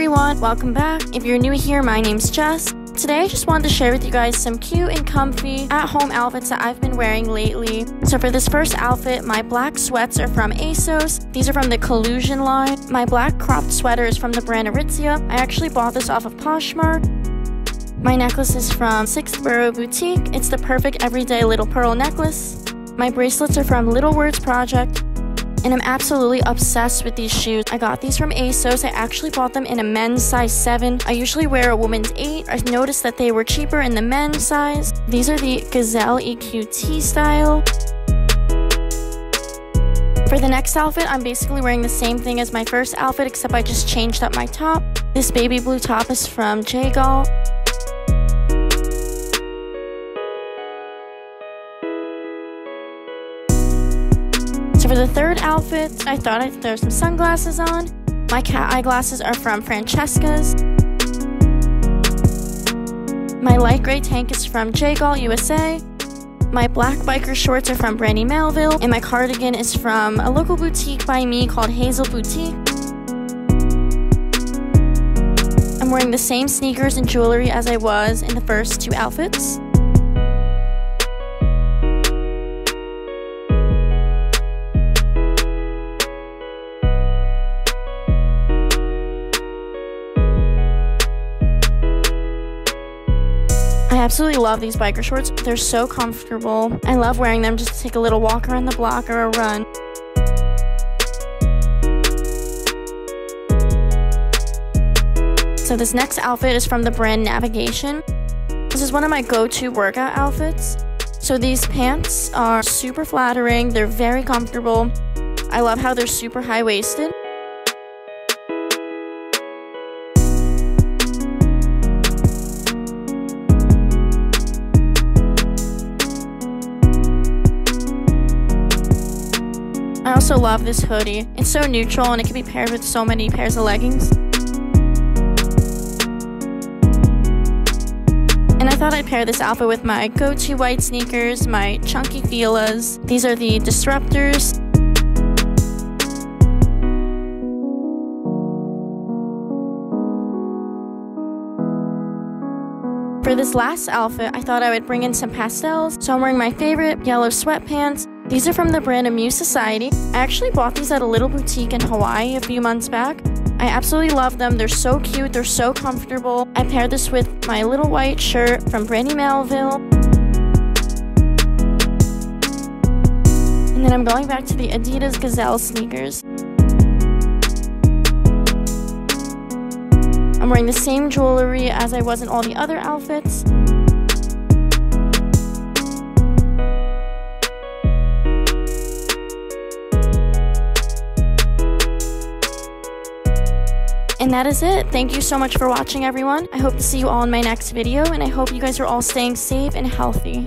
everyone, welcome back. If you're new here, my name's Jess. Today I just wanted to share with you guys some cute and comfy at-home outfits that I've been wearing lately. So for this first outfit, my black sweats are from ASOS. These are from the Collusion line. My black cropped sweater is from the brand Aritzia. I actually bought this off of Poshmark. My necklace is from Sixth Borough Boutique. It's the perfect everyday little pearl necklace. My bracelets are from Little Words Project and I'm absolutely obsessed with these shoes. I got these from ASOS. I actually bought them in a men's size 7. I usually wear a woman's 8. I noticed that they were cheaper in the men's size. These are the Gazelle EQT style. For the next outfit, I'm basically wearing the same thing as my first outfit, except I just changed up my top. This baby blue top is from J.Galt. for the third outfit, I thought I'd throw some sunglasses on. My cat eyeglasses are from Francesca's. My light gray tank is from J.Galt USA. My black biker shorts are from Brandy Melville, and my cardigan is from a local boutique by me called Hazel Boutique. I'm wearing the same sneakers and jewelry as I was in the first two outfits. Absolutely love these biker shorts. They're so comfortable. I love wearing them just to take a little walk around the block or a run. So this next outfit is from the brand Navigation. This is one of my go-to workout outfits. So these pants are super flattering. They're very comfortable. I love how they're super high-waisted. I also love this hoodie. It's so neutral and it can be paired with so many pairs of leggings. And I thought I'd pair this outfit with my go-to white sneakers, my chunky Fila's. These are the Disruptors. For this last outfit, I thought I would bring in some pastels. So I'm wearing my favorite yellow sweatpants, these are from the brand Amuse Society. I actually bought these at a little boutique in Hawaii a few months back. I absolutely love them. They're so cute. They're so comfortable. I paired this with my little white shirt from Brandy Melville. And then I'm going back to the Adidas Gazelle sneakers. I'm wearing the same jewelry as I was in all the other outfits. And that is it. Thank you so much for watching, everyone. I hope to see you all in my next video, and I hope you guys are all staying safe and healthy.